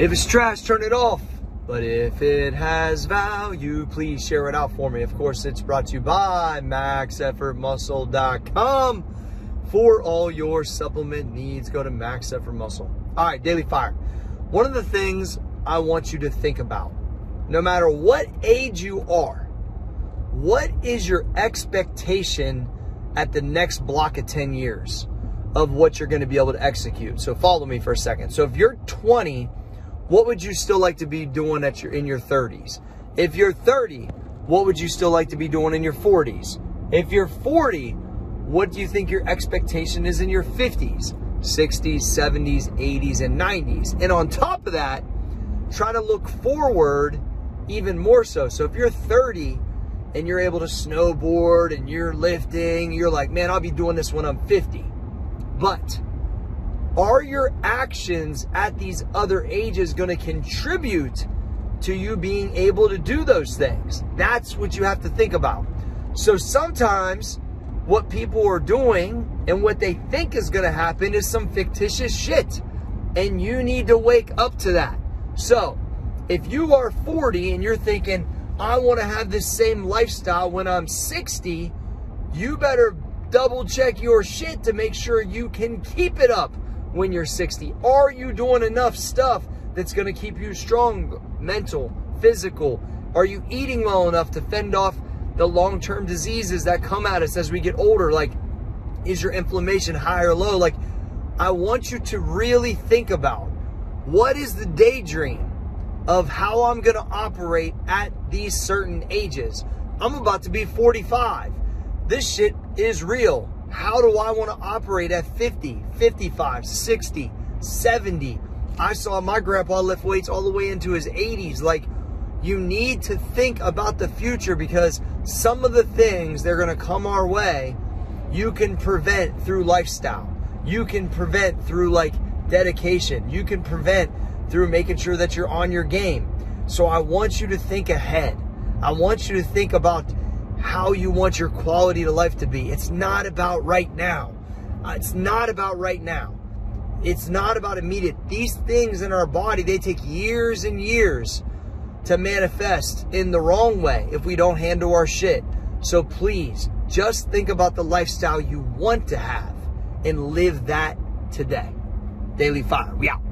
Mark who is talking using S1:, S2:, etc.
S1: If it's trash, turn it off. But if it has value, please share it out for me. Of course, it's brought to you by maxeffortmuscle.com. For all your supplement needs, go to Max Effort Muscle. All right, Daily Fire. One of the things I want you to think about, no matter what age you are, what is your expectation at the next block of 10 years of what you're going to be able to execute? So follow me for a second. So if you're 20, what would you still like to be doing at your in your 30s? If you're 30, what would you still like to be doing in your 40s? If you're 40, what do you think your expectation is in your 50s, 60s, 70s, 80s, and 90s? And on top of that, try to look forward even more so. So if you're 30 and you're able to snowboard and you're lifting, you're like, man, I'll be doing this when I'm 50. But are your actions at these other ages going to contribute to you being able to do those things? That's what you have to think about. So sometimes what people are doing and what they think is going to happen is some fictitious shit. And you need to wake up to that. So if you are 40 and you're thinking, I want to have this same lifestyle when I'm 60, you better double check your shit to make sure you can keep it up when you're 60. Are you doing enough stuff that's going to keep you strong, mental, physical? Are you eating well enough to fend off the long-term diseases that come at us as we get older? Like, is your inflammation high or low? Like, I want you to really think about what is the daydream of how I'm going to operate at these certain ages. I'm about to be 45. This shit is real. How do I want to operate at 50, 55, 60, 70? I saw my grandpa lift weights all the way into his 80s. Like, you need to think about the future because some of the things they're going to come our way, you can prevent through lifestyle. You can prevent through like dedication. You can prevent through making sure that you're on your game. So I want you to think ahead. I want you to think about how you want your quality of life to be. It's not about right now. Uh, it's not about right now. It's not about immediate. These things in our body, they take years and years to manifest in the wrong way if we don't handle our shit. So please, just think about the lifestyle you want to have and live that today. Daily Fire, we out.